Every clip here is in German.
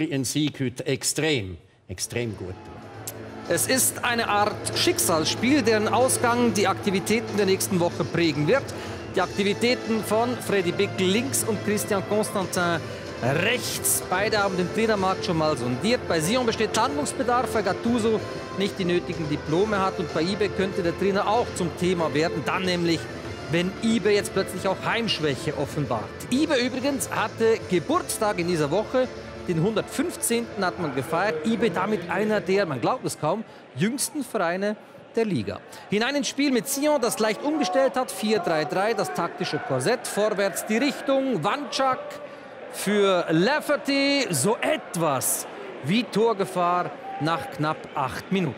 ihren Sieg heute extrem, extrem gut Es ist eine Art Schicksalsspiel, deren Ausgang die Aktivitäten der nächsten Woche prägen wird. Die Aktivitäten von Freddy Bickel links und Christian Constantin rechts. Beide haben den Trainermarkt schon mal sondiert. Bei Sion besteht Handlungsbedarf, weil Gattuso nicht die nötigen Diplome hat. Und bei Ibe könnte der Trainer auch zum Thema werden. Dann nämlich, wenn Ibe jetzt plötzlich auch Heimschwäche offenbart. Ibe übrigens hatte Geburtstag in dieser Woche. Den 115. hat man gefeiert. Ibe damit einer der, man glaubt es kaum, jüngsten Vereine der Liga. Hinein ins Spiel mit Sion, das leicht umgestellt hat. 4-3-3, das taktische Korsett. Vorwärts die Richtung. Wanczak für Lafferty. So etwas wie Torgefahr nach knapp acht Minuten.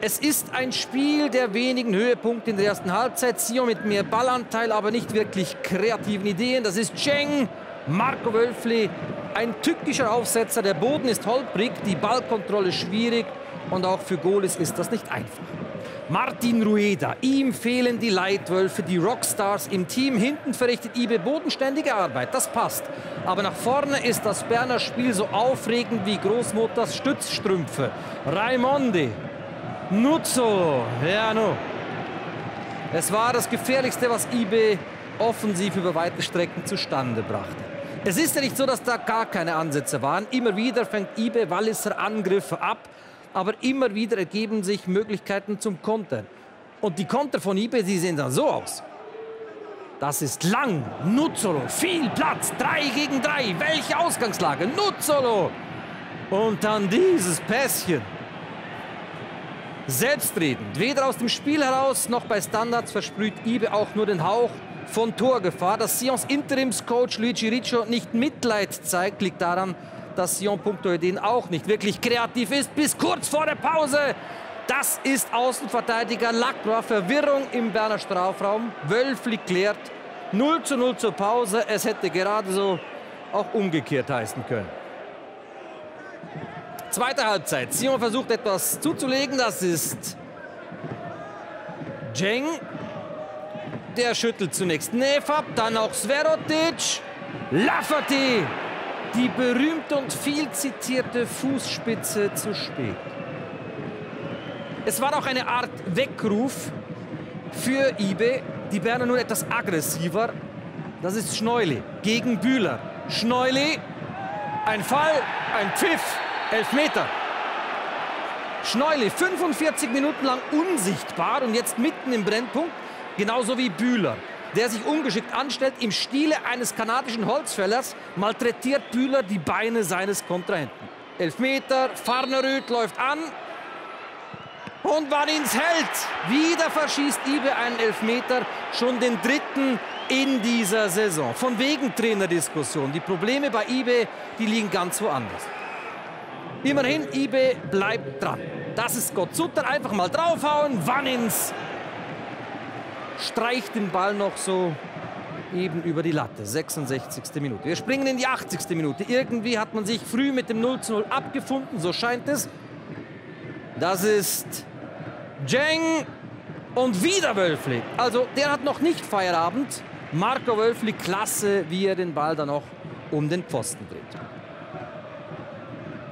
Es ist ein Spiel der wenigen Höhepunkte in der ersten Halbzeit. Sion mit mehr Ballanteil, aber nicht wirklich kreativen Ideen. Das ist Cheng, Marco Wölfli, ein tückischer Aufsetzer. Der Boden ist holprig, die Ballkontrolle schwierig und auch für Golis ist das nicht einfach. Martin Rueda, ihm fehlen die Leitwölfe, die Rockstars im Team. Hinten verrichtet Ibe bodenständige Arbeit, das passt. Aber nach vorne ist das Berner Spiel so aufregend wie Großmutters Stützstrümpfe. Raimondi, Nuzzo, ja no. Es war das Gefährlichste, was Ibe offensiv über weite Strecken zustande brachte. Es ist ja nicht so, dass da gar keine Ansätze waren. Immer wieder fängt Ibe Walliser Angriffe ab, aber immer wieder ergeben sich Möglichkeiten zum Kontern. Und die Konter von Ibe, die sehen dann so aus. Das ist lang. Nuzzolo, viel Platz. Drei gegen drei. Welche Ausgangslage? Nuzzolo. Und dann dieses Pässchen. Selbstredend. Weder aus dem Spiel heraus noch bei Standards versprüht Ibe auch nur den Hauch von Torgefahr. Dass Sions Interimscoach Luigi Riccio nicht Mitleid zeigt, liegt daran, dass Sion Punktoiden auch nicht wirklich kreativ ist. Bis kurz vor der Pause. Das ist Außenverteidiger Lacroix. Verwirrung im Berner Strafraum. Wölfli klärt 0 zu 0 zur Pause. Es hätte gerade so auch umgekehrt heißen können. Zweite Halbzeit. Sion versucht etwas zuzulegen. Das ist Jeng. Der schüttelt zunächst Neff ab, dann auch Sverotic. Lafferty. Die berühmte und viel zitierte Fußspitze zu spät. Es war auch eine Art Weckruf für Ibe. Die Berner nun etwas aggressiver. Das ist Schneuli gegen Bühler. Schneuli, ein Fall, ein Pfiff, Elfmeter. Schneuli 45 Minuten lang unsichtbar und jetzt mitten im Brennpunkt. Genauso wie Bühler, der sich ungeschickt anstellt. Im Stile eines kanadischen Holzfällers malträtiert Bühler die Beine seines Kontrahenten. Elfmeter, Farneröd läuft an und Vanins hält. Wieder verschießt Ibe einen Elfmeter, schon den dritten in dieser Saison. Von wegen Trainerdiskussion. Die Probleme bei Ibe, die liegen ganz woanders. Immerhin, Ibe bleibt dran. Das ist Gott Sutter. Einfach mal draufhauen. Wannins streicht den Ball noch so eben über die Latte. 66. Minute. Wir springen in die 80. Minute. Irgendwie hat man sich früh mit dem 0 zu 0 abgefunden, so scheint es. Das ist Jeng und wieder Wölfli. Also der hat noch nicht Feierabend. Marco Wölfli, klasse, wie er den Ball dann noch um den Pfosten dreht.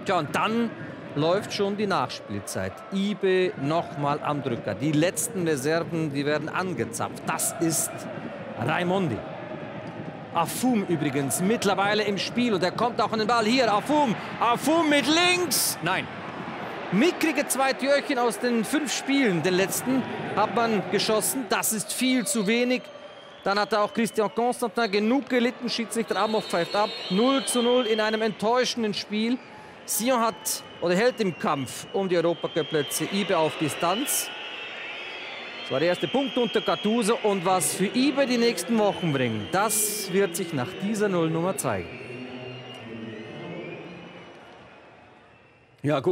Tja, und dann läuft schon die Nachspielzeit. Ibe nochmal am Drücker. Die letzten Reserven, die werden angezapft. Das ist Raimondi. Afum übrigens mittlerweile im Spiel und er kommt auch an den Ball. Hier, Afum. Afum mit links. Nein. Mickrige zwei Türchen aus den fünf Spielen, den letzten, hat man geschossen. Das ist viel zu wenig. Dann hat auch Christian Constantin genug gelitten. Schiedsrichter Amov pfeift ab. 0 zu 0 in einem enttäuschenden Spiel. Sion hat oder hält im Kampf um die Europacup-Plätze Ibe auf Distanz. Das war der erste Punkt unter Gattuso. Und was für Ibe die nächsten Wochen bringen, das wird sich nach dieser Nullnummer zeigen. Ja gut.